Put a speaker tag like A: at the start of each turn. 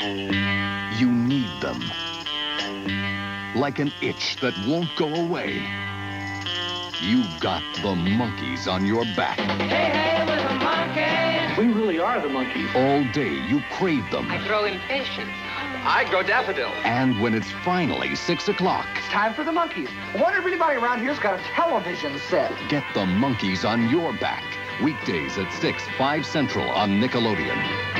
A: You need them. Like an itch that won't go away. You've got the Monkees on your back.
B: Hey, hey, we're the Monkees.
C: We really are the Monkees.
A: All day you crave them.
B: I grow impatient.
D: I grow daffodils.
A: And when it's finally six o'clock,
E: It's time for the Monkees. I wonder if anybody around here's got a television set.
A: get the Monkees on your back. Weekdays at 6, 5 Central on Nickelodeon.